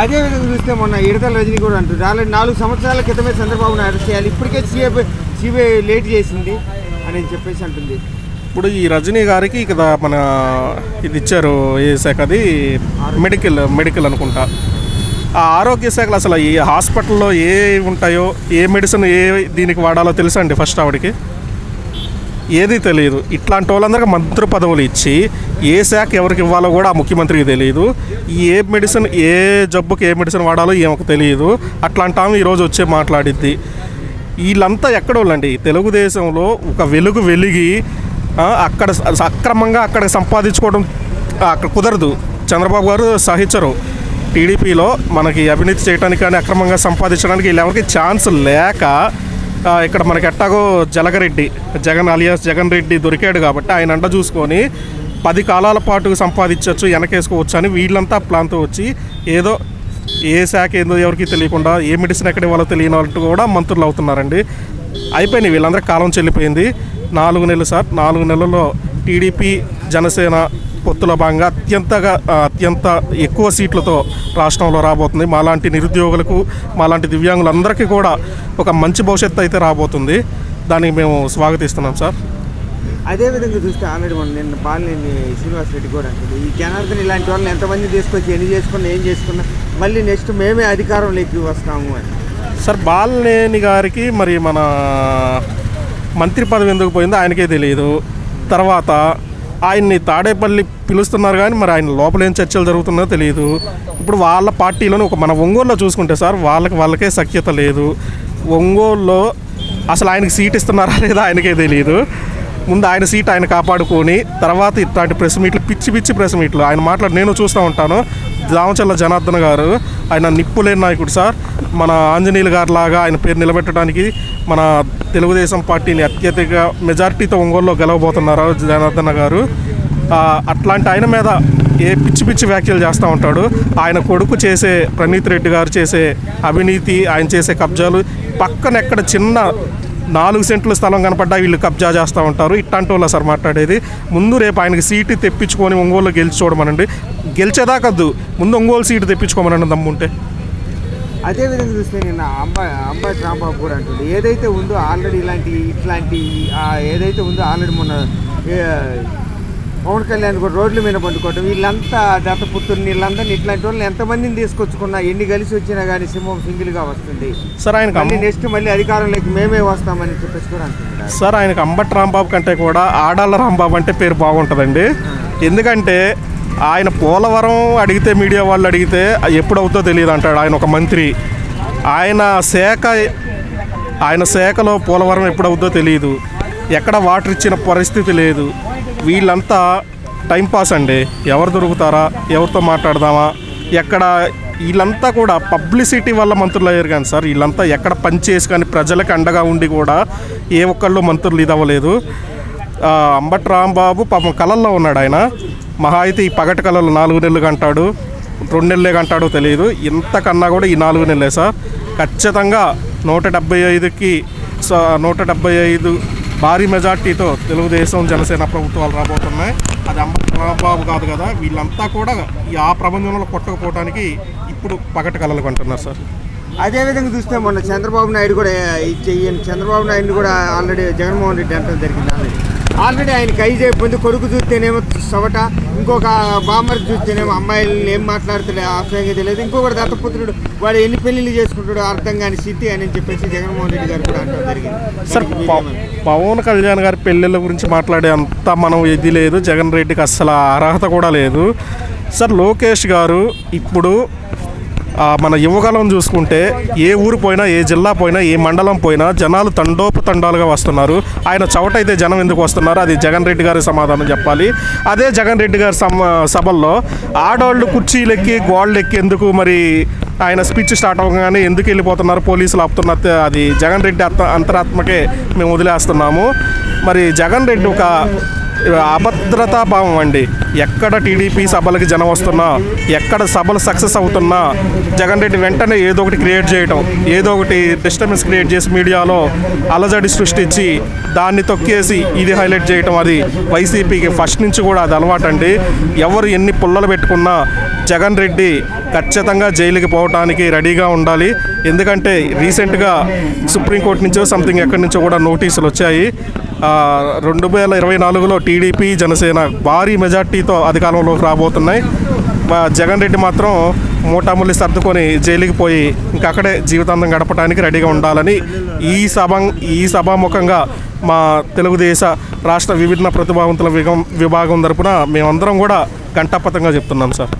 అదే విధంగా చూస్తే మొన్న ఇడతల రజనీ కూడా అంటుంది ఆల్రెడీ నాలుగు సంవత్సరాల క్రితమే చంద్రబాబును అరెస్ట్ చేయాలి ఇప్పటికే సిఐ సిబిఐ లేట్ చేసింది అని చెప్పేసి అంటుంది. ఇప్పుడు ఈ రజనీ గారికి ఇక్కడ మన ఇది ఇచ్చారు ఏ శాఖ అది? మెడికల్ మెడికల్ అనుకుంటా. ఆ ఆరోగ్య శాఖలు అసలు ఈ హాస్పిటల్లో ఏ ఉంటాయో ఏ మెడిసిన్ ఏ దీనికి వాడాలో తెలుసా అండి ఫస్ట్ ఆవిడకి? ఏది తెలియదు. ఇట్లాంటి వాళ్ళందరికీ మంత్రి పదవులు ఇచ్చి ఏ శాఖ ఎవరికి ఇవ్వాలో కూడా ఆ ముఖ్యమంత్రికి తెలియదు. ఏ మెడిసిన్ ఏ జబ్బుకి ఏ మెడిసిన్ వాడాలో ఏమకు తెలియదు. అట్లాంటి ఆమె ఈరోజు వచ్చే మాట్లాడిద్ది. వీళ్ళంతా ఎక్కడోళ్ళండి? తెలుగుదేశంలో ఒక వెలుగు వెలిగి అక్కడ అక్రమంగా అక్కడ సంపాదించుకోవడం అక్కడ కుదరదు. చంద్రబాబు గారు సహించరు. టీడీపీలో మనకి అవినీతి చేయడానికి కానీ అక్రమంగా సంపాదించడానికి వీళ్ళెవరికి ఛాన్స్ లేక ఇక్కడ మనకి ఎట్టాగో జలగరెడ్డి జగన్ అలియాస్ జగన్ రెడ్డి దొరికాడు కాబట్టి ఆయన అండ చూసుకొని పది కాలాల పాటు సంపాదించవచ్చు వెనకేసుకోవచ్చు అని వీళ్ళంతా ప్లాన్తో వచ్చి ఏదో ఏ శాఖ ఏందో ఎవరికి తెలియకుండా ఏ మెడిసిన్ ఎక్కడ ఇవ్వాలో తెలియని వాళ్ళు కూడా మంత్రులు అవుతున్నారండి. అయిపోయినాయి వీళ్ళందరూ కాలం చెల్లిపోయింది. నాలుగు నెలలు సార్ నాలుగు నెలల్లో టీడీపీ జనసేన పొత్తుల భాగంగా అత్యంతగా అత్యంత ఎక్కువ సీట్లతో రాష్ట్రంలో రాబోతుంది. మాలాంటి నిరుద్యోగులకు మాలాంటి దివ్యాంగులందరికీ కూడా ఒక మంచి భవిష్యత్తు అయితే రాబోతుంది. దానికి మేము స్వాగతిస్తున్నాం సార్. అదే విధంగా చూస్తే ఆల్రెడీ మనం నిన్న బాలినేని శ్రీనివాస్ రెడ్డి కూడా అంటుంది ఈ జనార్దన్ ఇలాంటి వాళ్ళని ఎంతమంది తీసుకొచ్చి ఎన్ని చేసుకున్నా ఏం చేసుకున్నా మళ్ళీ నెక్స్ట్ మేమే అధికారంలోకి వస్తాము అని. సార్ బాలినేని గారికి మరి మన మంత్రి పదవి ఎందుకు పోయిందో ఆయనకే తెలియదు. తర్వాత ఆయన్ని తాడేపల్లి పిలుస్తున్నారు కానీ మరి ఆయన లోపల ఏం చర్చలు జరుగుతుందో తెలియదు. ఇప్పుడు వాళ్ళ పార్టీలోనే ఒక మన ఒంగోలులో చూసుకుంటే సార్ వాళ్ళకి వాళ్ళకే సఖ్యత లేదు. ఒంగోలులో అసలు ఆయనకి సీట్ ఇస్తున్నారా లేదా ఆయనకే తెలియదు ముందు ఆయన సీట్ ఆయన కాపాడుకొని తర్వాత ఇట్లాంటి ప్రెస్ మీట్లు పిచ్చి పిచ్చి ప్రెస్ మీట్లు. ఆయన మాట్లాడి నేను చూస్తూ ఉంటాను. దామచల్ల జనార్దన్ గారు ఆయన నిప్పులేని నాయకుడు సార్. మన ఆంజనేయులు గారు లాగా ఆయన పేరు నిలబెట్టడానికి మన తెలుగుదేశం పార్టీని అత్యధిక మెజారిటీతో ఒంగోలులో గెలవబోతున్నారు జనార్దన్ గారు. అట్లాంటి ఆయన మీద ఏ పిచ్చి పిచ్చి వ్యాఖ్యలు చేస్తూ ఉంటాడు. ఆయన కొడుకు చేసే ప్రణీత్ రెడ్డి గారు చేసే అవినీతి ఆయన చేసే కబ్జాలు పక్కన ఎక్కడ చిన్న నాలుగు సెంట్ల స్థలం కనపడ్డా వీళ్ళు కబ్జా చేస్తూ ఉంటారు. ఇట్లాంటి వాళ్ళ సార్ మాట్లాడేది. ముందు రేపు ఆయనకి సీటు తెప్పించుకొని ఒంగోలు గెలిచి చూడమనండి. గెలిచేదాకద్దు. ముందు ఒంగోలు సీటు తెప్పించుకోమనండి దమ్ముంటే. అదేవిధంగా చూస్తే నిన్న అంబా అంబాయి రాంబాబు కూడా అంటుంది. ఏదైతే ఉందో ఆల్రెడీ ఇలాంటి ఇట్లాంటి ఏదైతే ఉందో ఆల్రెడీ మొన్న ఏ, పవన్ కళ్యాణ్ కూడా రోడ్ల మీద పండుకోవటం వీళ్ళంతా దత్తపుత్రుని వీళ్ళందరినీ ఇట్లాంటి వాళ్ళని ఎంతమందిని తీసుకొచ్చుకున్నా ఎన్ని కలిసి వచ్చినా కానీ సింహం సింగిల్గా వస్తుంది. సార్ అమ్మ- నెక్స్ట్ మళ్ళీ అధికారంలోకి మేమే వస్తామని చెప్పేసి కూడా అంటున్నారు. సార్ ఆయనకు అంబటి రాంబాబు కంటే కూడా ఆడాళ్ళ రాంబాబు అంటే పేరు బాగుంటుందండి. ఎందుకంటే ఆయన పోలవరం అడిగితే మీడియా వాళ్ళు అడిగితే ఎప్పుడు అవుతుందో తెలియదు అంటాడు ఆయన ఒక మంత్రి. ఆయన శాఖ ఆయన శాఖలో పోలవరం ఎప్పుడు అవుతుందో తెలియదు. ఎక్కడ వాటర్ ఇచ్చిన పరిస్థితి లేదు. వీళ్ళంతా టైంపాస్ అండి. ఎవరు దొరుకుతారా ఎవరితో మాట్లాడదామా ఎక్కడ వీళ్ళంతా కూడా పబ్లిసిటీ వల్ల మంత్రులు అయ్యారు కానీ సార్ వీళ్ళంతా ఎక్కడ పనిచేసి కానీ ప్రజలకు అండగా ఉండి కూడా ఏ ఒక్కళ్ళు మంత్రులు ఇది అవ్వలేదు. రాంబాబు పాపం కళల్లో ఉన్నాడు ఆయన. మహా అయితే ఈ పగటి కళలు నాలుగు నెలలు కంటాడు రెండు నెలలే కంటాడో తెలియదు. ఇంతకన్నా కూడా ఈ నాలుగు నెలలే సార్. ఖచ్చితంగా నూట డెబ్బై ఐదుకి స- నూట డెబ్బై ఐదు భారీ మెజార్టీతో తెలుగుదేశం జనసేన ప్రభుత్వాలు రాబోతున్నాయి. అది అంబటి రాంబాబు కాదు కదా వీళ్ళంతా కూడా ఆ ప్రపంచంలో కొట్టకపోవడానికి ఇప్పుడు పగటి కళలు కంటున్నారు సార్. అదే విధంగా చూస్తే మొన్న చంద్రబాబు నాయుడు కూడా ఇచ్చే- చంద్రబాబు నాయుడు కూడా ఆల్రెడీ జగన్మోహన్ రెడ్డి అంటే జరిగింది ఆల్రెడీ. ఆల్రెడీ ఆయనకి ఐదు అయిపోయింది కొడుకు చూస్తేనేమో సవట ఇంకొక బామ్మర్ చూస్తేనేమో అమ్మాయిలు ఏం మాట్లాడుతులే ఆశ్రయంగా తెలియదు. ఇంకొకటి దత్తపుత్రుడు వాడు ఎన్ని పెళ్ళిళ్ళు చేసుకుంటాడో అర్థం కాని స్థితి అని చెప్పేసి జగన్మోహన్ రెడ్డి గారు కూడా అంటారు జరిగింది. సార్? పవన్ కళ్యాణ్ గారి పెళ్ళిళ్ళ గురించి మాట్లాడే అంత మనం ఇది లేదు. జగన్ రెడ్డికి అస్సలు అర్హత కూడా లేదు. సార్ లోకేష్ గారు ఇప్పుడు మన యువకాలం చూసుకుంటే ఏ ఊరు పోయినా ఏ జిల్లా పోయినా ఏ మండలం పోయినా జనాలు తండోపతండాలుగా వస్తున్నారు. ఆయన చవటైతే జనం ఎందుకు వస్తున్నారు? అది జగన్ రెడ్డి గారి సమాధానం చెప్పాలి. అదే జగన్ రెడ్డి గారి సభల్లో ఆడవాళ్ళు కుర్చీలెక్కి గోళ్ళు ఎక్కి ఎందుకు మరి ఆయన స్పీచ్ స్టార్ట్ అవ్వగానే ఎందుకు వెళ్ళిపోతున్నారు? పోలీసులు ఆపుతున్నారు అది జగన్ రెడ్డి అత్త అంతరాత్మకే మేము వదిలేస్తున్నాము. మరి జగన్ రెడ్డి ఒక అభద్రతా భావం అండి. ఎక్కడ టీడీపీ సభలకి జనం వస్తున్నా ఎక్కడ సభలు సక్సెస్ అవుతున్నా జగన్ రెడ్డి వెంటనే ఏదో ఒకటి క్రియేట్ చేయటం ఏదో ఒకటి డిస్టర్బెన్స్ క్రియేట్ చేసి మీడియాలో అలజడి సృష్టించి దాన్ని తొక్కేసి ఇది హైలైట్ చేయటం అది. వైసీపీకి ఫస్ట్ నుంచి కూడా అది అలవాటండి. ఎవరు ఎన్ని పుల్లలు పెట్టుకున్నా జగన్ రెడ్డి ఖచ్చితంగా జైలుకి పోవటానికి రెడీగా ఉండాలి. ఎందుకంటే రీసెంట్గా సుప్రీంకోర్టు నుంచో సంథింగ్ ఎక్కడి నుంచో కూడా నోటీసులు వచ్చాయి. రెండు వేల ఇరవై నాలుగులో టీడీపీ జనసేన భారీ మెజార్టీతో అధికారంలోకి రాబోతున్నాయి. మా జగన్ రెడ్డి మాత్రం మూటాముల్లి సర్దుకొని జైలుకి పోయి ఇంకా అక్కడే జీవితాంతం గడపడానికి రెడీగా ఉండాలని ఈ సభ ఈ సభాముఖంగా మా తెలుగుదేశ రాష్ట్ర విభిన్న ప్రతిభావంతుల విభాగం తరపున మేమందరం కూడా గంటాపతంగా చెప్తున్నాం సార్.